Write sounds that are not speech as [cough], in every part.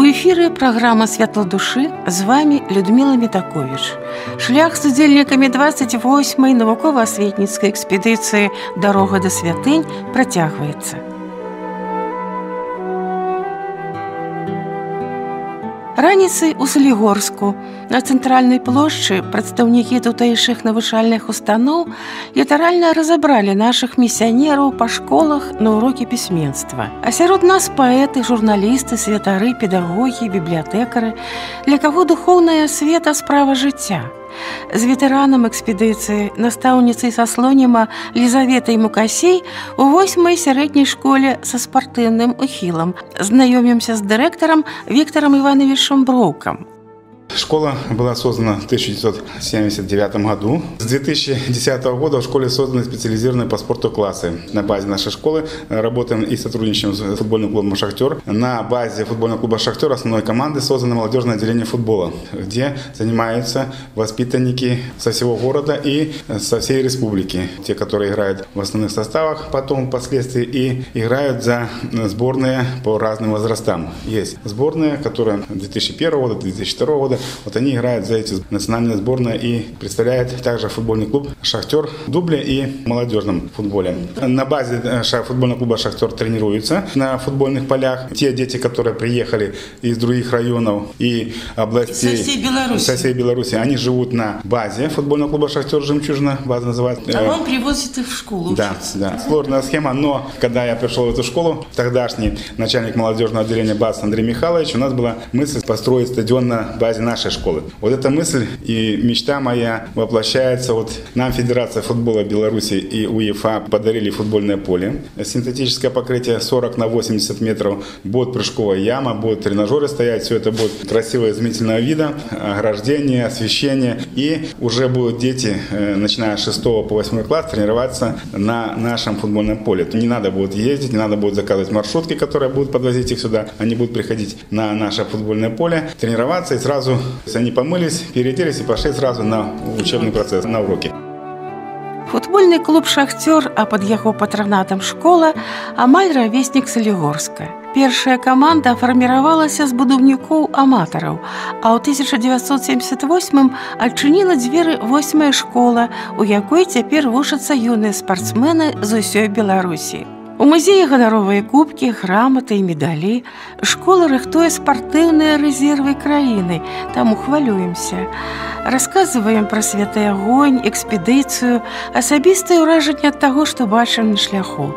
У эфіры праграма святла душы з вами Людмила Метакович. Шлях з удзельнікамі 28-й навукова-асветніцкай экспедыцыі дарога да святынь працягваецца. Раніцай у Салігорску на цэнтральнай плошчы прадстаўнікі тутэйшых навучальных устаноў літаральна разабралі нашых місіянераў па школах на урокі пісьменства. А сярод нас паэты, журналісты, святары, педагогі, бібліятэкары, для каго духоўная асвета справа жыцця. З ветэранам экспедыцыі настаўніцай са слоніма Лізаветай Мукасей у восьмай сярэдняй школе са спартыўным ухілам. Знаёмімся з дырэктарам Віктарам Івановичам Броўкам. Школа была создана в 1979 году. С 2010 года в школе созданы специализированные по спорту классы. На базе нашей школы работаем и сотрудничаем с футбольным клубом «Шахтер». На базе футбольного клуба «Шахтер» основной команды создано молодежное отделение футбола, где занимаются воспитанники со всего города и со всей республики. Те, которые играют в основных составах потом, впоследствии, и играют за сборные по разным возрастам. Есть сборные, которые 2001 года, 2002 года вот они играют за эти национальные сборные и представляют также футбольный клуб «Шахтер» в дубле и молодежном футболе. На базе э, футбольного клуба «Шахтер» тренируются на футбольных полях. Те дети, которые приехали из других районов и областей... Со всей Беларуси. Со всей Беларуси. Они живут на базе футбольного клуба «Шахтер» «Жемчужина». База называется. А вам привозят их в школу Да, учиться. да. Сложная схема, но когда я пришел в эту школу, тогдашний начальник молодежного отделения БАС Андрей Михайлович, у нас была мысль построить стадион на базе нашей школы. Вот эта мысль и мечта моя воплощается. Вот нам Федерация футбола Беларуси и УЕФА подарили футбольное поле. Синтетическое покрытие 40 на 80 метров. Будет прыжковая яма, будут тренажеры стоять. Все это будет красиво изумительного вида. Ограждение, освещение. И уже будут дети, э, начиная с 6 по 8 класс, тренироваться на нашем футбольном поле. Не надо будет ездить, не надо будет заказывать маршрутки, которые будут подвозить их сюда. Они будут приходить на наше футбольное поле, тренироваться и сразу они помылись, переоделись и пошли сразу на учебный процесс, на уроки. Футбольны клуб шахцёр, а пад яго патранатам школа амаль равеснік Салігорска. Першая каманда фарміравалася з будаўнікоў аматараў, а ў 1978 адчыніла дзверы восьмая школа, у якой цяпер вучацца юныя спартсмены з усёй Беларусі. У музеі ганаровыя кубкі, граматы і медалі. Школа рыхтуе спартыўныя рэзервы краіны, таму хвалюемся. Расказваем пра святы агонь, экспедыцыю, асабістае ўражанне ад таго, што бачым на шляху.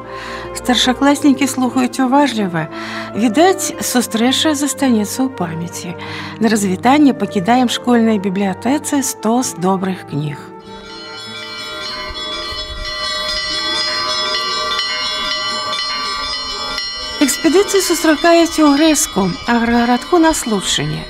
Старшакласнікі слухаюць уважліва. Відаць, сустрэча застанецца ў памяці. На развітанне пакідаем школьнай бібліятэцы стос добрых кніг. Экспедыцыі сустракаюць у грэску, аграгарадку на слушанне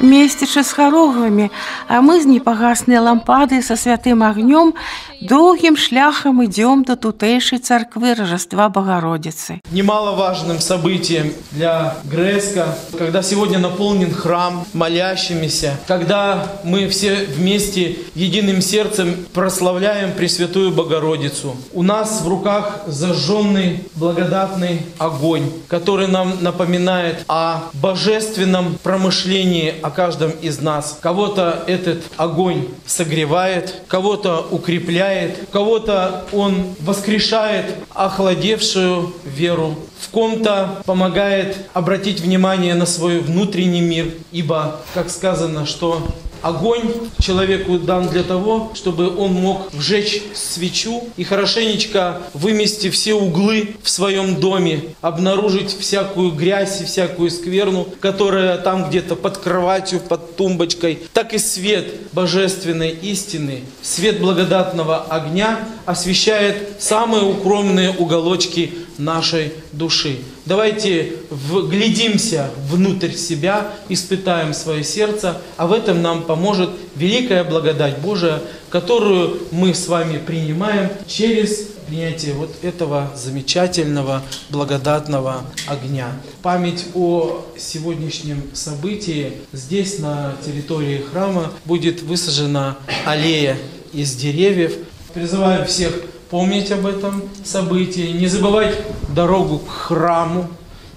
Месцічы з харогамі, а мы з непагаснай лампады са святым агнём доўгім шляхам ідём да тутэйшай царквы Рождества Богородицы. Немаловажным событием для Греска, когда сегодня наполнен храм молящимися, когда мы все вместе единым сердцем прославляем Пресвятую Богородицу. У нас в руках зажженный благодатный огонь, который нам напоминает о божественном промышлении о каждом из нас. Кого-то этот огонь согревает, кого-то укрепляет, кого-то он воскрешает охладевшую веру, в ком-то помогает обратить внимание на свой внутренний мир, ибо, как сказано, что Огонь человеку дан для того, чтобы он мог вжечь свечу и хорошенечко вымести все углы в своем доме, обнаружить всякую грязь и всякую скверну, которая там где-то под кроватью, под тумбочкой. Так и свет божественной истины, свет благодатного огня освещает самые укромные уголочки нашей души. Давайте вглядимся внутрь себя, испытаем свое сердце, а в этом нам поможет великая благодать Божия, которую мы с вами принимаем через принятие вот этого замечательного благодатного огня. Память о сегодняшнем событии здесь, на территории храма, будет высажена аллея из деревьев. Призываю всех помнить об этом событии, не забывать дорогу к храму,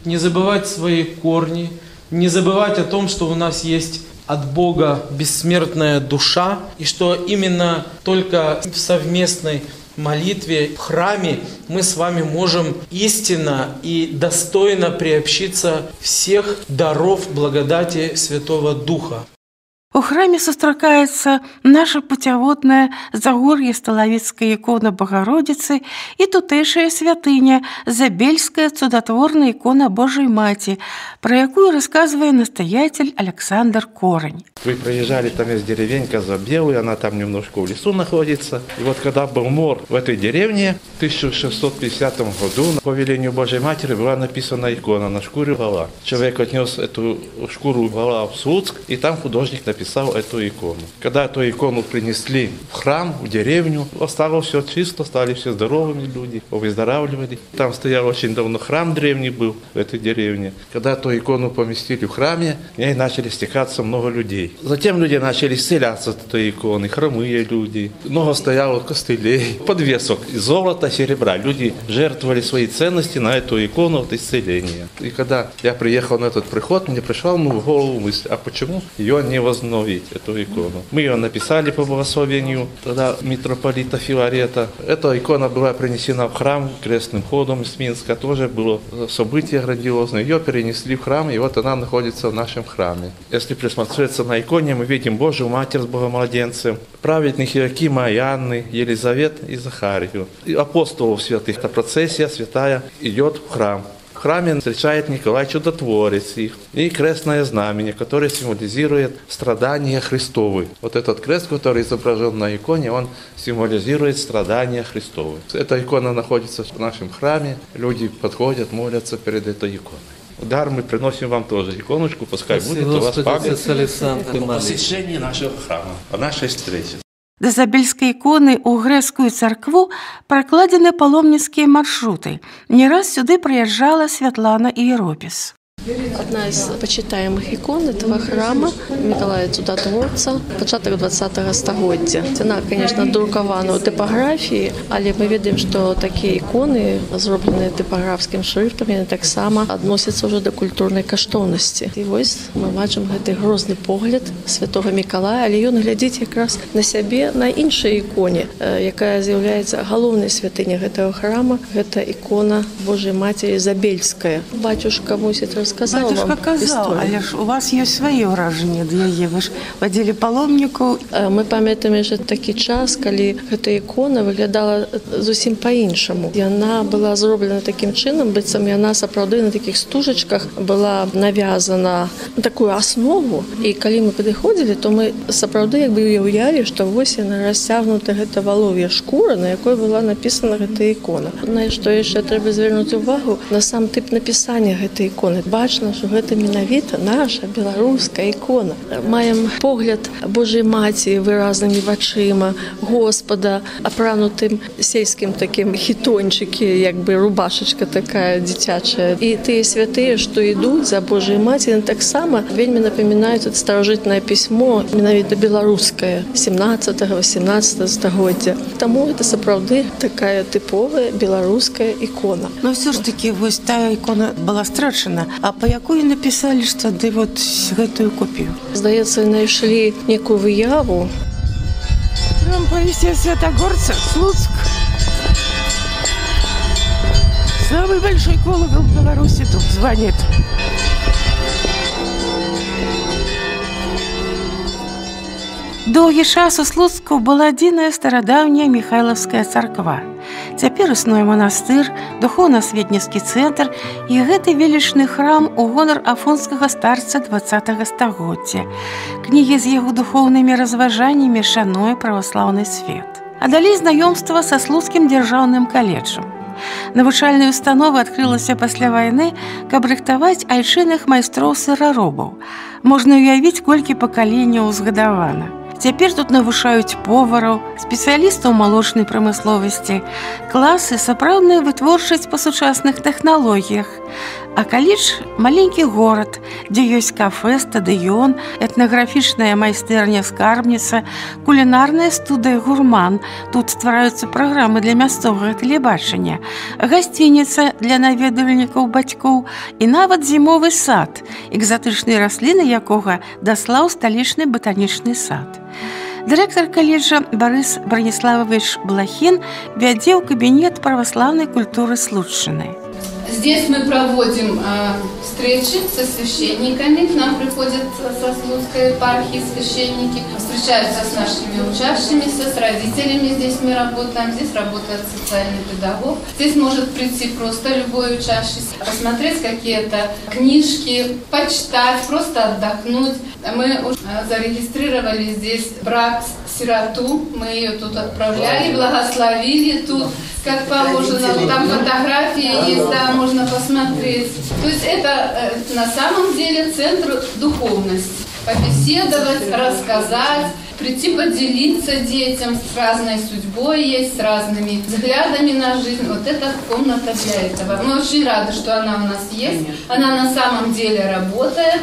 не забывать свои корни, не забывать о том, что у нас есть от Бога бессмертная душа, и что именно только в совместной молитве в храме мы с вами можем истинно и достойно приобщиться всех даров благодати Святого Духа. У храме сустракаецца наша пуцяводная загор'е сталавіцкая ікона Багародзіцы і тутэйшая святыня забельская цудатворная ікона Божай маці, пра якую расказвае настоятель Александр Корань. Вы проезжали, там есть деревенька Забелый, она там немножко в лесу находится. И вот когда был мор в этой деревне, в 1650 году по велению Божьей Матери была написана икона на шкуре вала. Человек отнес эту шкуру вала в Слуцк, и там художник написал эту икону. Когда эту икону принесли в храм, в деревню, стало все чисто, стали все здоровыми люди, выздоравливали. Там стоял очень давно храм древний был в этой деревне. Когда эту икону поместили в храме, в ней начали стекаться много людей. Затем люди начали исцеляться от этой иконы, хромые люди. Много стояло костылей, подвесок из золота, серебра. Люди жертвовали свои ценности на эту икону от исцеления. И когда я приехал на этот приход, мне пришла в голову мысль, а почему ее не возобновить, эту икону? Мы ее написали по благословению тогда митрополита Филарета. Эта икона была принесена в храм крестным ходом из Минска. Тоже было событие грандиозное. Ее перенесли в храм, и вот она находится в нашем храме. Если присмотреться на иконе мы видим Божию Матерь с Богомладенцем, праведных Иакима и Анны, Елизавет и Захарию. И апостолов святых. Эта процессия святая идет в храм. Храме встречает Николай Чудотворец их и крестное знамение, которое символизирует страдания Христовы. Вот этот крест, который изображен на иконе, он символизирует страдания Христовы. Эта икона находится в нашем храме, люди подходят, молятся перед этой иконой. Дар мы приносим вам тоже иконочку, пускай Спасибо, будет у вас Господи, память о посещении нашего храма, о нашей встрече. Да забельскай іконы ў грэцкую царкву пракладзены паломніцкія маршруты. Не раз сюды прыязджала Святлана Іеропіс. Одна из почитаемых икон этого храма Николая Чудотворца, початок 20-го стагоддзя. Она, конечно, друкована у типографії, але ми видим, що такі ікони, зроблені типографським шрифтом, вони так само відносяться вже до культурної коштовності. І ось ми бачимо цей грозний погляд Святого Миколая, але він глядить якраз на себе на іншій іконі, е, яка з'являється головною святиною цього храму. Це ікона Божої Матері Забельська. Батюшка мусить розказати Батюшка вам казаў, історію. але ж у вас ёсць свае ўражанні ад яе вы ж вадзілі паломнікаў Е, Ми пам'ятаємо ще такий час, коли ця ікона виглядала зовсім по-іншому. І вона була зроблена таким чином, бицем і вона справді на таких стужечках була нав'язана на таку основу. І коли ми підходили, то ми справді якби уявляли, що ось вона розтягнута ця волов'я шкура, на якій була написана ця ікона. На що ще треба звернути увагу на сам тип написання цієї ікони. Бачно, що це менавіта наша білоруська ікона. Маємо погляд Божої Матері виразними очима, Господа, опранутим сільським таким хітончики, якби рубашечка така дитяча. І ті святі, що йдуть за Божою Матір'ю, так само вельми напоминають старожитне письмо, менавіта білоруське, 17-18 стагоддя. Тому це справді така типова білоруська ікона. Но все ж таки вось тая ікона была страчана А па якой напісалі ж тады вот гэтую копію Здається, знайшли некую вияву, Храм повести Святогорца, Слуцк. Самый большой колокол в Беларуси тут звонит. Доўгі час у Слуцку была адзіная старадаўняя Михайлаўская царква. Цяпер існуе манастыр, духоўна-светніцкі цэнтр і гэты велічны храм у гонар афонскага старца 20 стагоддзя. Кнігі з яго духоўнымі разважаннямі шануе праваслаўны свет. А далей знаёмства са слуцкім дзяржаўным каледжам. Навучальная установа адкрылася пасля вайны, каб рыхтаваць айчынных майстроў сыраробаў. Можна ўявіць, колькі пакаленняў узгадавана. Цяпер тут навушаюць повараў, спецыялістаў малочнай прамысловасці, класы сапраўдная вытворчасць па сучасных тэхналогіях. А калідж маленькі горад, дзе ёсць кафе, стадыён, этнаграфічная майстэрня скарбніца, кулінарная студыя гурман. Тут ствараюцца праграмы для мясцовага тэлебачання, гасцініца для наведвальнікаў бацькоў і нават зімовы сад, экзатычныя расліны якога даслаў сталічны батанічны сад. Дырэктар каледжа Барыс Браніславович Блахін вядзе ў кабінет праваслаўнай культуры случчыны. Здесь мы проводим э, встречи со священниками. К нам приходят со Слуцкой епархии священники, встречаются с нашими учащимися, с родителями здесь мы работаем. Здесь работает социальный педагог. Здесь может прийти просто любой учащийся, посмотреть какие-то книжки, почитать, просто отдохнуть. Мы уже зарегистрировали здесь брак сироту. Мы ее тут отправляли, благословили тут, как положено. Там фотографии есть, да, можно посмотреть. То есть это э, на самом деле центр духовности. Побеседовать, рассказать, прийти поделиться детям с разной судьбой есть, с разными взглядами на жизнь. Вот это комната для этого. Мы очень рады, что она у нас есть. Она на самом деле работает.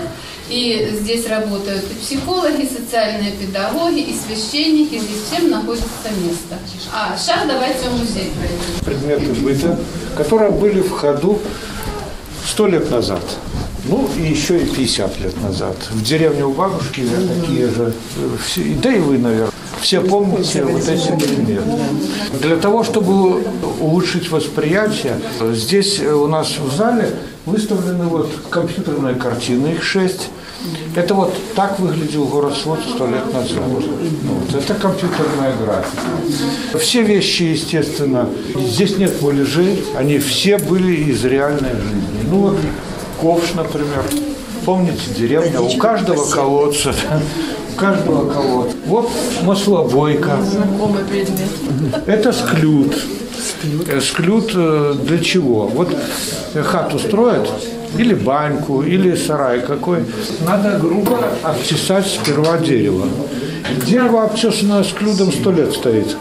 И здесь работают и психологи, и социальные педагоги, и священники. Здесь всем находится место. А сейчас давайте в музей пройдем. Предметы быта, которые были в ходу сто лет назад. Ну, и еще и 50 лет назад. В деревне у бабушки такие же, все, да и вы, наверное, все помните вот эти предметы. Для того, чтобы улучшить восприятие, здесь у нас в зале выставлены вот компьютерные картины, их шесть. Это вот так выглядел город Слот сто лет назад. Вот, это компьютерная графика. Все вещи, естественно, здесь нет муляжей, они все были из реальной жизни. Ну вот ковш, например. Помните, деревня, у каждого колодца, у каждого колодца. Вот маслобойка. Знакомый предмет. Это склют. Склют э, для чего? Вот хату строят, или баньку, или сарай какой. Надо грубо обтесать сперва дерево. Дерево, обтесанное склюдом, сто лет стоит.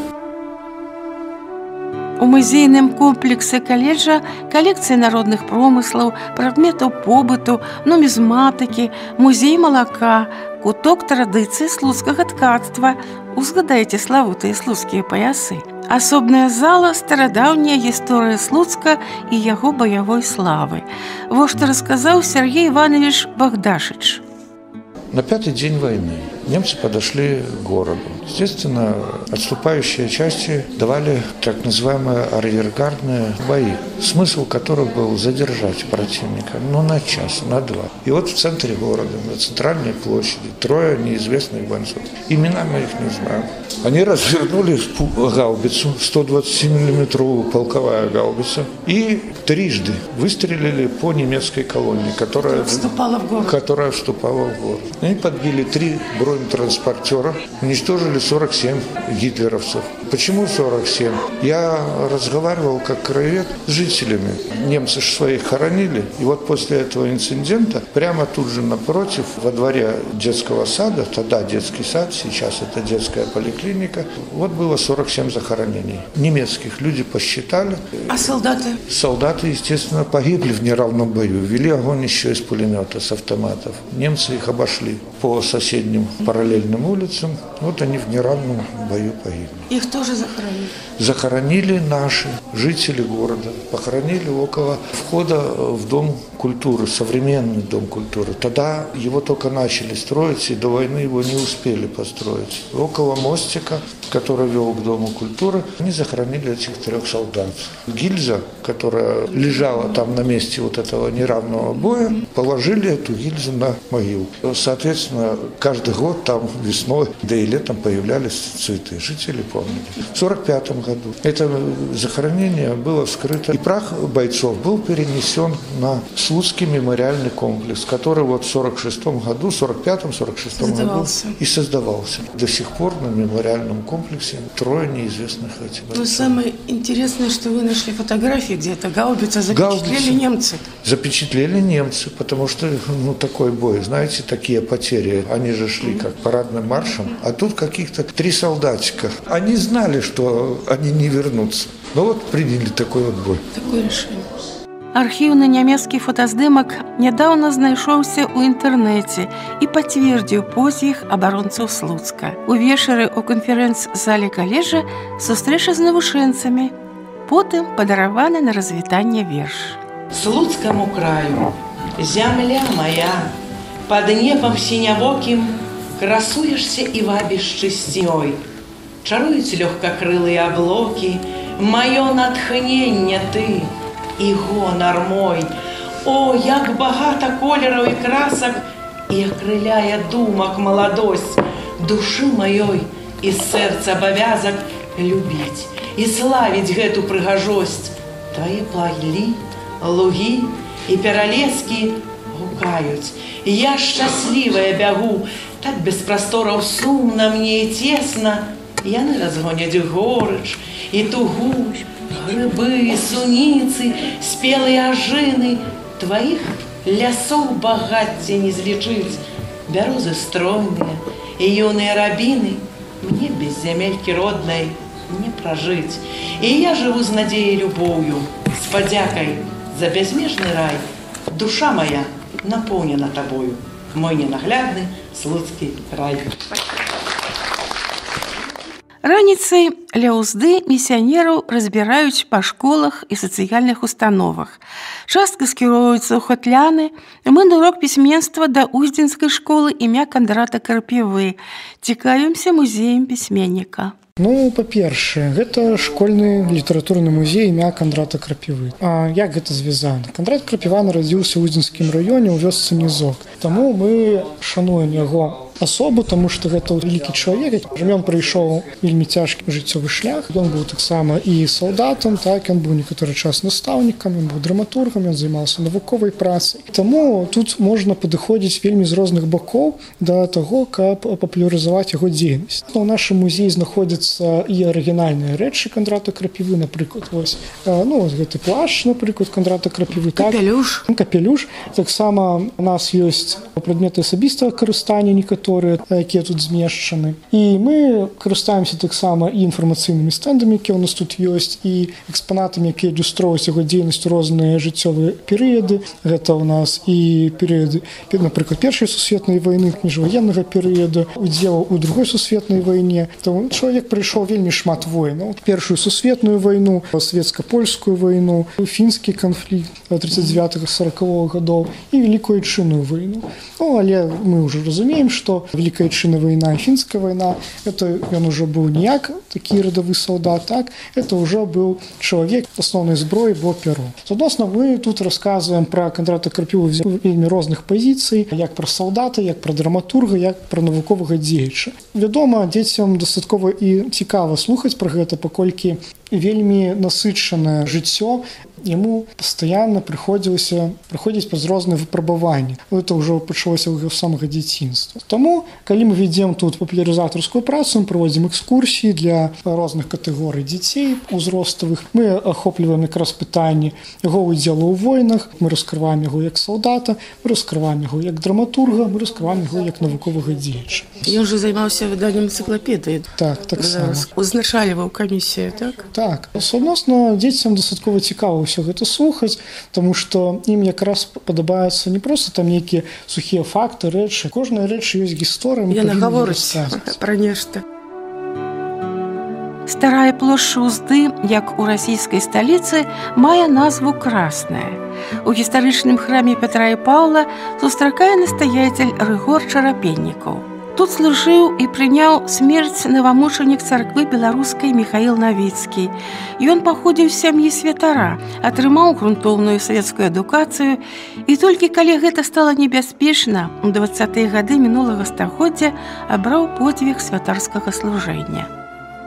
У музейным комплексе каледжа калекцыя народных промыслаў, прадметаў побыту, нумізматыкі, музей малака, куток традыцыі слуцкага ткацтва. Узгадайце славутыя слуцкія паясы. Асобная зала старадаўняя гісторыя слуцка і яго баявой славы. Во што расказаў Сергей Иванович Богдашыч. На пятый день войны немцы подошли к городу. Естественно, отступающие части давали так называемые арьергардные бои, смысл которых был задержать противника, ну, на час, на два. И вот в центре города, на центральной площади, трое неизвестных бойцов. Имена мы их не знаем. Они развернули гаубицу, 120-миллиметровую полковая гаубица, и трижды выстрелили по немецкой колонии, которая Вступала в город. которая вступала в город. Они подбили три бронетранспортера, уничтожили 47 гитлеровцев. Почему 47? Я разговаривал как краевед с жителями. Немцы же своих хоронили. И вот после этого инцидента прямо тут же напротив, во дворе детского сада, тогда детский сад, сейчас это детская поликлиника, вот было 47 захоронений. Немецких люди посчитали, А солдаты? Солдаты, естественно, погибли в неравном бою. Вели огонь еще из пулемета, с автоматов. Немцы их обошли по соседним параллельным улицам. Вот они в неравном бою погибли. Их тоже захоронили. Захоронили наши жители города. Похоронили около входа в Дом культуры, современный Дом культуры. Тогда его только начали строить, и до войны его не успели построить. Около мостика, который вел к Дому культуры, они захоронили этих трех солдат. Гильза, которая лежала там на месте вот этого неравного боя, положили эту гильзу на могилу. Соответственно, каждый год там весной, да и летом появлялись цветы. Жители помнили. В 1945 году это захоронение было вскрыто, и прах бойцов был перенесен на Слуцкий мемориальный комплекс, который вот в 46 году, 45-46 году и создавался. До сих пор на мемориальном комплексе трое неизвестных этих Но самое интересное, что вы нашли фотографии где-то. Гаубица запечатлели Гаубица. немцы. Запечатлели немцы, потому что ну, такой бой, знаете, такие потери. Они же шли как парадным маршем, а тут каких-то три солдатика. Они знали, что они не вернутся. Но вот приняли такой вот бой. Такое решение. Архіўны нямецкі фотаздымак нядаўна знайшоўся ў інтэрнэце і пацвердзіў позііх абаронцаў слуцка. Увечары ў канферэнц-зале калежа сустрэча з навучэнцамі, потым падараваны на развітанне верш. Слуцкому краю, земля моя, под небом синявоким красуешься и вабишь честьей. Чарують легкокрылые облоки, мое натхнення ты і гонор мой. О, як багато кольоров і красок, і окрыляя думок молодость, души моей і сердца обовязок любить і славить гэту прыгажосць. Твои плаги, луги і пералескі гукаюць. Я счастливая бягу, так без простораў сумна мне і тесно. Яны разгоняць горыч і тугу, грыбы, суніцы, спелыя ажыны, тваіх лясоў багацця не злічыць, бярозы стройныя і юныя рабіны, мне без зямелькі роднай не пражыць. І я жыву з надзеяй любоўю, з падзякай за бязмежны рай. Душа моя наполнена тобою, мой ненаглядны слуцкі край. Раніцай ля ўзды місіянераў разбіраюць па школах і сацыяльных установах. Частка скіроўваецца ў хатляны, мы на урок пісьменства да уздзенскай школы імя кандрата карпівы. Цікавімся музеем пісьменніка. Ну па-першае гэта школьны літаратурны музей імя кандрата крапівы А як гэта звязана кандрат крапіва нарадзіўся ў удзінскім раёне ў вёсцы нізок Таму мы шануем яго асобу тому что гэта вялікі чалавек ён прыйшоў вельмі цяжкі жыццёвы шлях. Ён быў таксама і салдатам так ён быў некаторы час настаўнікам быў драматургам ён займаўся навуковай працай Таму тут можна падыходзіць вельмі з розных бакоў да таго каб папулярызаваць яго дзейнасць у нашым музеі знаходзяцца і арыгінальныя рэчы кандрата крапівы напрыклад вось ну гэты плаш напрыклад кандрата крапівы капелюш. Капелюш. Таксама у нас ёсць прадметы асабістага карыстання некаторы некаторыя якія тут змешчаны і мы карыстаемся таксама і інфармацыйнымі стэндамі які у нас тут ёсць і экспанатамі якія ілюстроўваюць яго дзейнасць розныя жыццёвыя перыяды гэта у нас і перыяды напрыклад першай сусветнай войны міжваеннага перыяду удзела у другой сусветнай вайне там чалавек прыйшоў вельмі шмат войну першую сусветную вайну савецка-польскую вайну фінскі канфлікт 39 40 гадоў і великкую чынную войну. Ну, але мы уже разумеем что Великая Отечественная война и Финская война, это он уже был не як такий рядовий солдат, так, это уже был человек основной зброї, бо перо. Соотносно, ми тут розказуємо про Кондрата Карпіву в вельми різних позицій, як про солдата, як про драматурга, як про наукового діяча. Відомо, дітям достатково і цікаво слухати про гэта, паколькі вельмі насычанае жыццё яму пастаянна прыходзілася праходзіць праз розныя выпрабаванні это ўжо пачалося ў самага дзяцінства Таму калі мы ведзем тут папулярызатарскую працу мы праводзім экскурсіі для розных катэгорый дзяцей узроставых мы ахопліваем якраз пытанні яго удзелу ў войнах мы раскрываем яго як салдата мы раскрываем яго як драматурга мы раскрываем яго як навуковага дзеяча Ён уже займаўся выданнем энцыклапедыі так так узначаліваў камісія так так? Так. Суадносна дзецям дастаткова цікава ўсё гэта слухаць тому что ім якраз падабаецца не просто там нейкія сухія факты рэчы кожная рэч ёсць гісторыя яна гаворыць [laughs] пра нешта Старая плошча ўзды, як у расійскай сталіцы, мае назву красная. У гістарычным храме Пятра і Паўла сустракае настаяцель рыгор чарапеннікаў. Тут служыў і прыняў смерць навамучанік царквы беларускай Михаил Навіцкі. Ён паходзіў сям'і святара, атрымаў грунтоўную савецкую адукацыю і толькі калі гэта стала небяспечна, у двадцатыя гады мінулага стагоддзя абраў подзвіг святарскага служэння.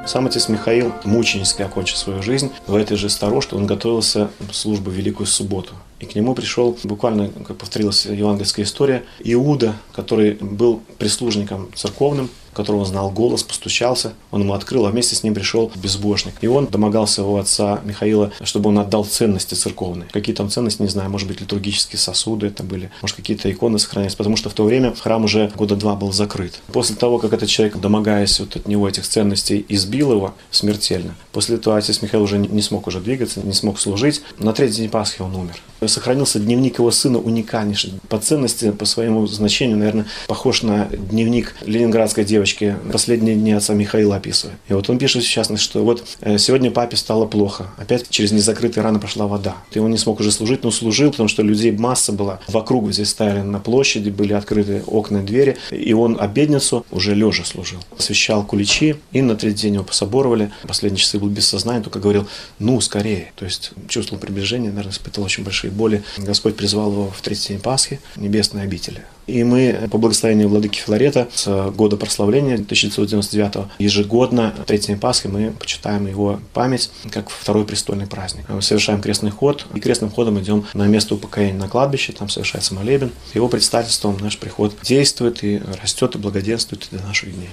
Сам отец Михаил мученически окончил свою жизнь в этой же сторожке. Он готовился к службе в Великую Субботу. И к нему пришел, буквально, как повторилась евангельская история, Иуда, который был прислужником церковным, которого знал голос, постучался, он ему открыл, а вместе с ним пришел безбожник. И он домогался у отца Михаила, чтобы он отдал ценности церковные. Какие там ценности, не знаю, может быть, литургические сосуды это были, может, какие-то иконы сохранялись, потому что в то время храм уже года два был закрыт. После того, как этот человек, домогаясь вот от него этих ценностей, избил его смертельно, после этого отец Михаил уже не смог уже двигаться, не смог служить. На третий день Пасхи он умер. Сохранился дневник его сына уникальнейший. По ценности, по своему значению, наверное, похож на дневник ленинградской девочки последние дни отца Михаила описывает. И вот он пишет в частности, что вот э, сегодня папе стало плохо. Опять через незакрытые раны прошла вода. И он не смог уже служить, но служил, потому что людей масса была. Вокруг здесь стояли на площади, были открыты окна и двери. И он обедницу уже лежа служил. Освещал куличи, и на третий день его пособоровали. Последние часы был без сознания, только говорил, ну, скорее. То есть чувствовал приближение, наверное, испытывал очень большие боли. Господь призвал его в третий день Пасхи, небесной обители. И мы по благословению Владыки Филарета с года прославления 1999 ежегодно день Пасхи мы почитаем его память как второй престольный праздник. Мы совершаем крестный ход, и крестным ходом идем на место упокоения на кладбище, там совершается молебен. Его предстательством наш приход действует и растет и благоденствует до наших дней.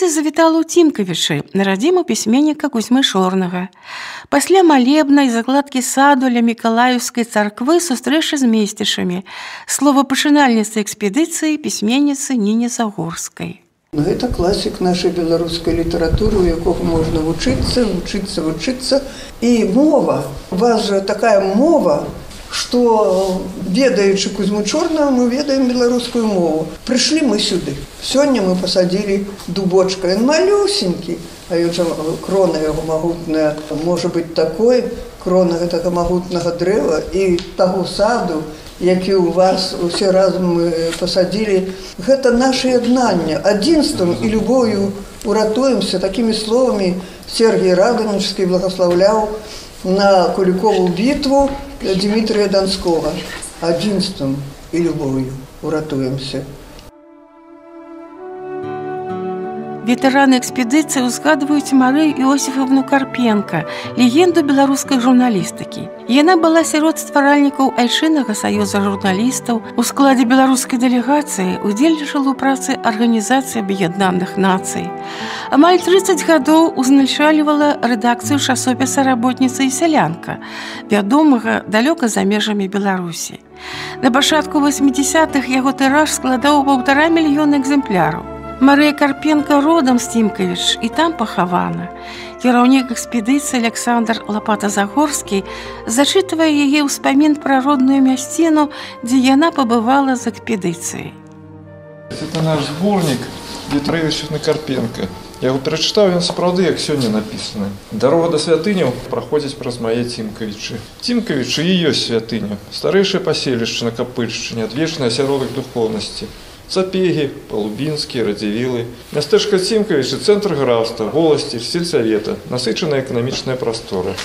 Экспедыцыя завітала ў цімкавічы на радзіму пісьменніка кузьмы шорнага. Пасля малебнай закладкі саду ля мікалаеўскай царквы сустрэчы з месцішамі слова пачынальніцы экспедыцыі пісьменніцы Ніне Загорскай. Гэта класік нашай беларускай літаратуры, у якога можна вучыцца, вучыцца, вучыцца. І мова, у вас жа такая мова, што ведаючы кузьму чорнага мы ведаем беларускую мову. Прыйшлі мы сюды. Сёння мы пасадзілі дубочка. Ён малюсенькі а ён жа крона яго магутная. Можа быць такой крона гэтага магутнага дрэва і таго саду які ў вас усе разам мы пасадзілі. Гэта наше яднанне адзінствам і любою уратуемся. Такімі словамі Сергій радонічскі благословляў на кулікову бітву Дмитрия Донского «Одинством и любовью уратуемся». Ветэраны экспедыцыі ўзгадваюць Марыю Іосифовну Карпенко, легенду беларускай журналістыкі. Яна была сярод стваральнікаў айчыннага саюза журналістаў. У складзе беларускай дэлегацыі удзельнічала ў працы арганізацыі аб'яднаных нацый. Амаль 30 гадоў узначальвала рэдакцыю часопіса работніца і сялянка, вядомага далёка за межамі Беларусі. На пачатку 80-х яго тыраж складаў паўтара мільёна экземпляраў. Марыя Карпенко родам з Тімкавіч і там пахавана. Кіраўнік экспедыцыі Александр Лапата-Загорскі зачытвае яе ўспамін пра родную мясціну, дзе яна пабывала з экспедыцыяй. Это наш зборнік Вітравічны Карпенко. Я яго перачытаў ён сапраўды як сёння напісаны. Дарога да святыняў праходзіць праз мае цімкавічы. Цімкавічы і ёсць святыня. Старэйшае паселішча на капыльшчыне, адвечны асяродак духоўнасці. Сапегі, Палубінскі, радзівілы. Мястэчка Цімкавічы цэнтр графства, воласці, сельсавета, насычаная эканамічная прастора.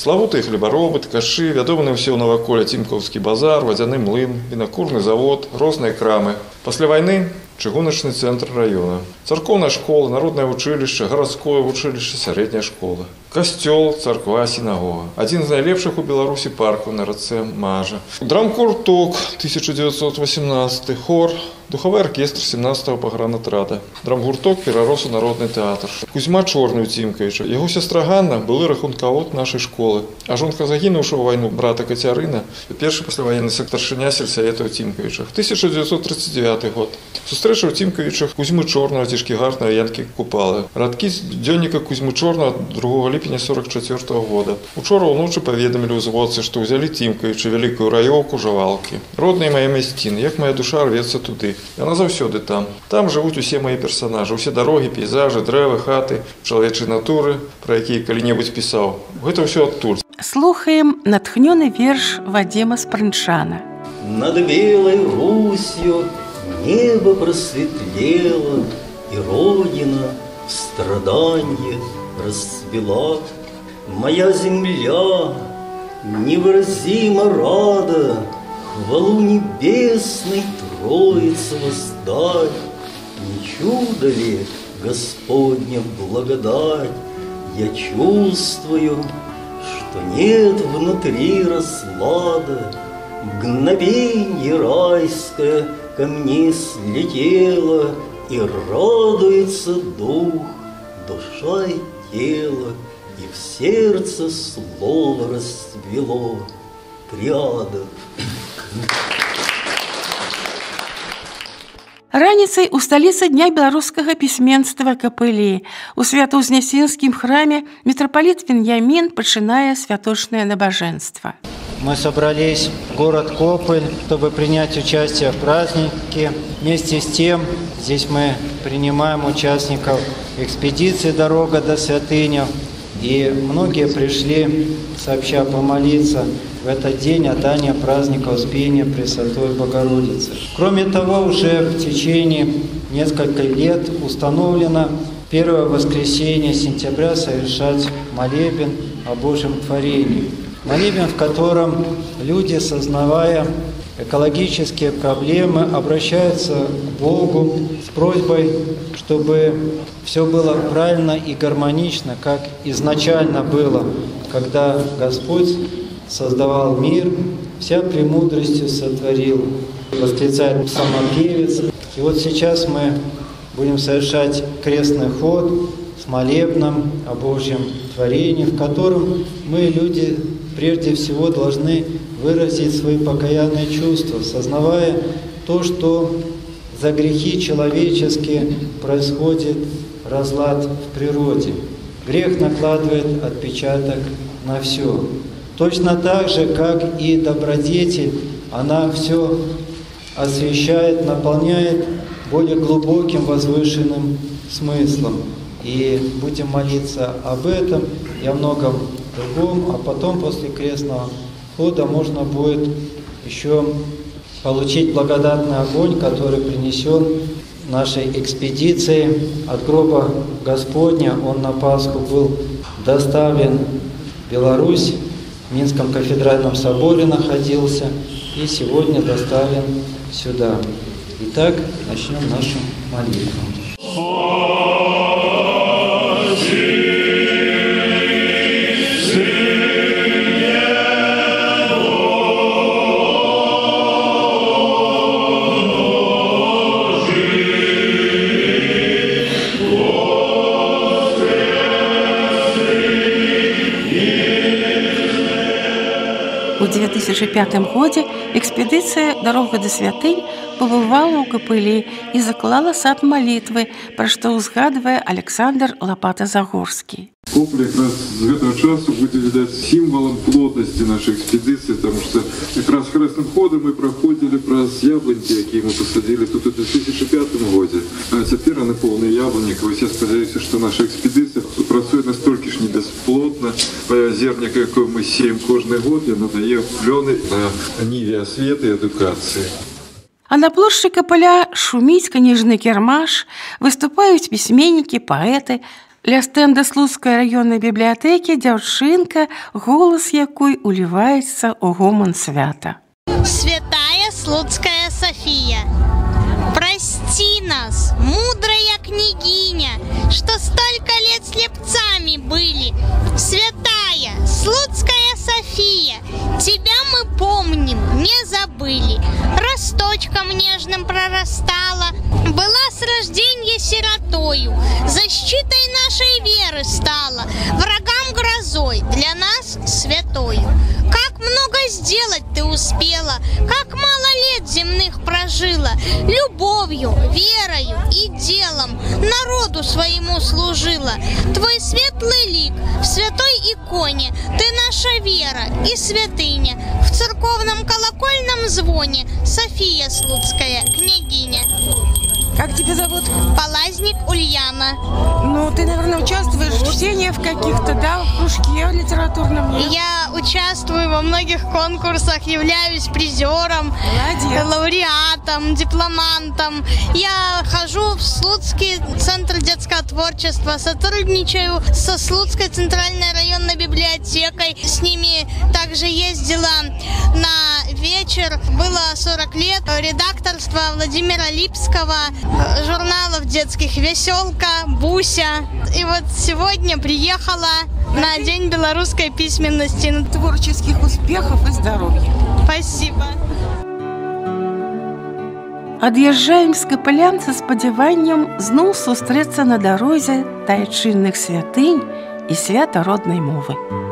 Славутыя хлебаробы, ткашы, вядомы ўсе ў наваколе цімкаўскі базар, вадзяны млын, вінакурны завод, розныя крамы. Пасля вайны чыгуначны цэнтр раёна. Царкоўная школа, народнае вучылішча, гарадское вучылішча, сярэдняя школа. Касцёл, царква, сінагога. Адзін з найлепшых у Беларусі парку на рацэ Мажа. Драмкурток 1918, хор, духовы оркестр 17-го пагранатрада. Драмгурток перарос у народны тэатр. Кузьма чорны ў Цімкавіча. Яго сястра Ганна былы рахункавод нашай школы. А жонка загінуўшы ў вайну брата Кацярына, першы пасляваенны сектаршыня сельсавета ў Цімкавічах. 1939 год. Сустрэча ў Цімкавічах Кузьмы чорнага цішкі гарнага янкі купалы. Радкі з дзённіка Кузьмы чорнага 2 ліпеня 44 -го года. Учора ўночы паведамілі ўзводцы, што ўзялі Цімкавічы вялікую раёўку жавалкі. Родныя мае мясціны, як моя душа рвецца туды. Яна заўсёды там. Там жывуць усе мае персанажы, усе дарогі, пейзажы, дрэвы, хаты, чалавечай натуры, пра якія калі-небудзь пісаў. Гэта ўсё адтуль. Слухаем натхнёны верш Вадзема Спрынчана. Над белой Русью небо просветлело, и Родина в страданье расцвела. Моя земля невыразимо рада Хвалу небесной Троицы воздать. Не чудо ли Господня благодать? Я чувствую, что нет внутри разлада, Мгновенье райское ко мне слетело, И радуется дух, душа и тело, И в сердце слово расцвело. Триада. Раніцай у сталіцы дня беларускага пісьменства капылі. У святаўзнясінскім храме мітрапаліт Веньямін пачынае святочнае набажэнства. Мы собрались в город Кополь, чтобы принять участие в празднике. Вместе с тем, здесь мы принимаем участников экспедиции «Дорога до святыни». И многие пришли сообща помолиться в этот день отдания праздника Успения Пресвятой Богородицы. Кроме того, уже в течение нескольких лет установлено первое воскресенье сентября совершать молебен о Божьем творении. Молебен, в котором люди, сознавая экологические проблемы, обращаются к Богу с просьбой, чтобы все было правильно и гармонично, как изначально было, когда Господь создавал мир, вся премудростью сотворил, восклицает самопевец. И вот сейчас мы будем совершать крестный ход с молебном о Божьем творении, в котором мы, люди, прежде всего должны выразить свои покаянные чувства, сознавая то, что за грехи человеческие происходит разлад в природе. Грех накладывает отпечаток на все. Точно так же, как и добродетель, она все освещает, наполняет более глубоким, возвышенным смыслом. И будем молиться об этом и о многом другом, а потом после крестного хода можно будет еще получить благодатный огонь, который принесен нашей экспедиции от гроба Господня. Он на Пасху был доставлен в Беларусь, Минском кафедральном соборе находился и сегодня доставлен сюда. Итак, начнем нашу молитву. 2005 годзе экспедыцыя дарога да святынь пабывала ў капылі і заклала сад малітвы, пра што ўзгадвае Александр Лапата Загорскі. Копль якраз з гэтага часу будзе відаць сімвалам плотнасці нашай экспедыцыі, тому што якраз хрэсным ходам мы праходзілі праз яблонькі, якія мы пасадзілі тут у 2005 годзе. А цяпер яны поўны яблонік. Вось я спадзяюся, што наша экспедыцыя працуе настолькі ж не бясплотна. Зерняк, якое мы сеем кожны год, яна дае плёны на ніве асветы і адукацыі. А на плошчы капаля шуміць кніжны кірмаш, выступаюць пісьменнікі, паэты, Ля стэнда слуцкай раённай бібліятэкі дзяўчынка, голас якой уліваецца ў гоман свята. Святая слуцкая София, святыня. В церковном колокольном звоне София Слуцкая, княгиня. Как тебя зовут? Полазник Ульяна. Ну, ты, наверное, участвуешь в чтениях каких-то, да, в кружке литературном? нет? Я участвую во многих конкурсах, являюсь призером, Молодец. лауреатом, дипломантом. Я хожу в Слуцкий центр детского творчества, сотрудничаю со Слуцкой центральной районной библиотекой. С ними также ездила на вечер. Было 40 лет редакторства Владимира Липского, журналов детских «Веселка», «Буся». И вот сегодня приехала на День белорусской письменности. Творческих успехов и здоровья. Спасибо. Ад'язджаем з капылян са спадзяваннем зноў сустрэцца на дарозе тайчынных святынь і свята роднай мовы.